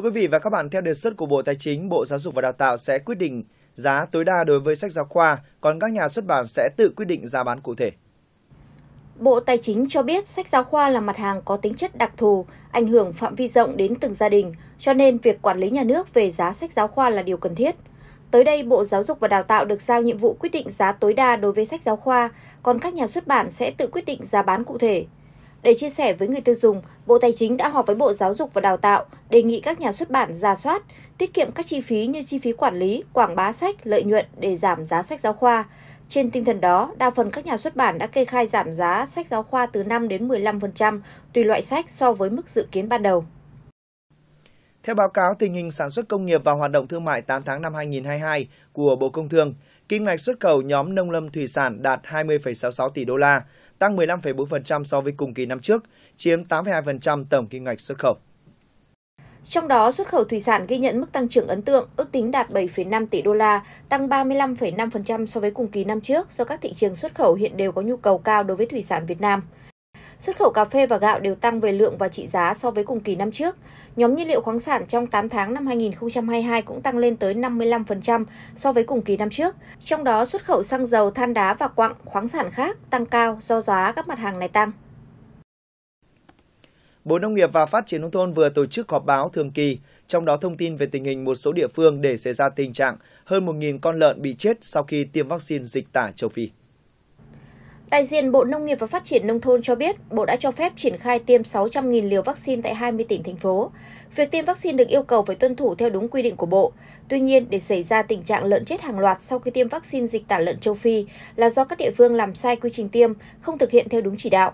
Thưa quý vị và các bạn, theo đề xuất của Bộ Tài chính, Bộ Giáo dục và Đào tạo sẽ quyết định giá tối đa đối với sách giáo khoa, còn các nhà xuất bản sẽ tự quyết định giá bán cụ thể. Bộ Tài chính cho biết sách giáo khoa là mặt hàng có tính chất đặc thù, ảnh hưởng phạm vi rộng đến từng gia đình, cho nên việc quản lý nhà nước về giá sách giáo khoa là điều cần thiết. Tới đây, Bộ Giáo dục và Đào tạo được giao nhiệm vụ quyết định giá tối đa đối với sách giáo khoa, còn các nhà xuất bản sẽ tự quyết định giá bán cụ thể. Để chia sẻ với người tiêu dùng, Bộ Tài chính đã họp với Bộ Giáo dục và Đào tạo, đề nghị các nhà xuất bản ra soát, tiết kiệm các chi phí như chi phí quản lý, quảng bá sách, lợi nhuận để giảm giá sách giáo khoa. Trên tinh thần đó, đa phần các nhà xuất bản đã kê khai giảm giá sách giáo khoa từ 5 đến 15% tùy loại sách so với mức dự kiến ban đầu. Theo báo cáo tình hình sản xuất công nghiệp và hoạt động thương mại 8 tháng năm 2022 của Bộ Công Thương, kim ngạch xuất khẩu nhóm nông lâm thủy sản đạt 20,66 tỷ đô la, tăng 15,4% so với cùng kỳ năm trước, chiếm 8,2% tổng kim ngạch xuất khẩu. Trong đó, xuất khẩu thủy sản ghi nhận mức tăng trưởng ấn tượng, ước tính đạt 7,5 tỷ đô la, tăng 35,5% so với cùng kỳ năm trước do các thị trường xuất khẩu hiện đều có nhu cầu cao đối với thủy sản Việt Nam. Xuất khẩu cà phê và gạo đều tăng về lượng và trị giá so với cùng kỳ năm trước. Nhóm nhiên liệu khoáng sản trong 8 tháng năm 2022 cũng tăng lên tới 55% so với cùng kỳ năm trước. Trong đó, xuất khẩu xăng dầu, than đá và quặng, khoáng sản khác tăng cao do giá các mặt hàng này tăng. Bộ Nông nghiệp và Phát triển Nông thôn vừa tổ chức họp báo thường kỳ, trong đó thông tin về tình hình một số địa phương để xảy ra tình trạng hơn 1.000 con lợn bị chết sau khi tiêm vaccine dịch tả châu Phi. Đại diện Bộ Nông nghiệp và Phát triển Nông thôn cho biết, Bộ đã cho phép triển khai tiêm 600.000 liều vaccine tại 20 tỉnh, thành phố. Việc tiêm vaccine được yêu cầu phải tuân thủ theo đúng quy định của Bộ. Tuy nhiên, để xảy ra tình trạng lợn chết hàng loạt sau khi tiêm vaccine dịch tả lợn châu Phi là do các địa phương làm sai quy trình tiêm, không thực hiện theo đúng chỉ đạo.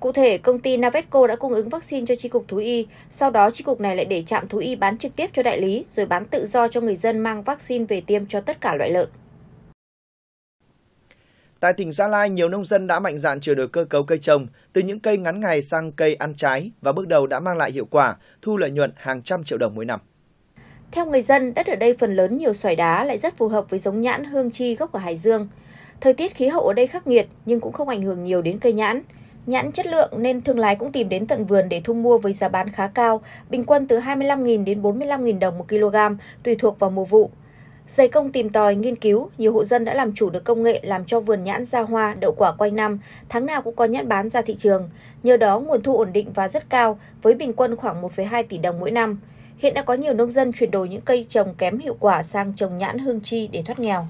Cụ thể, công ty Navetco đã cung ứng vaccine cho tri cục thú y, sau đó tri cục này lại để trạm thú y bán trực tiếp cho đại lý, rồi bán tự do cho người dân mang vaccine về tiêm cho tất cả loại lợn. Tại tỉnh Gia Lai, nhiều nông dân đã mạnh dạn chuyển đổi cơ cấu cây trồng từ những cây ngắn ngày sang cây ăn trái và bước đầu đã mang lại hiệu quả, thu lợi nhuận hàng trăm triệu đồng mỗi năm. Theo người dân, đất ở đây phần lớn nhiều sỏi đá lại rất phù hợp với giống nhãn hương chi gốc ở Hải Dương. Thời tiết khí hậu ở đây khắc nghiệt nhưng cũng không ảnh hưởng nhiều đến cây nhãn. Nhãn chất lượng nên thương lái cũng tìm đến tận vườn để thu mua với giá bán khá cao, bình quân từ 25.000 đến 45.000 đồng một kg, tùy thuộc vào mùa vụ. Dày công tìm tòi, nghiên cứu, nhiều hộ dân đã làm chủ được công nghệ làm cho vườn nhãn ra hoa, đậu quả quanh năm, tháng nào cũng có nhãn bán ra thị trường. Nhờ đó nguồn thu ổn định và rất cao, với bình quân khoảng 1,2 tỷ đồng mỗi năm. Hiện đã có nhiều nông dân chuyển đổi những cây trồng kém hiệu quả sang trồng nhãn hương chi để thoát nghèo.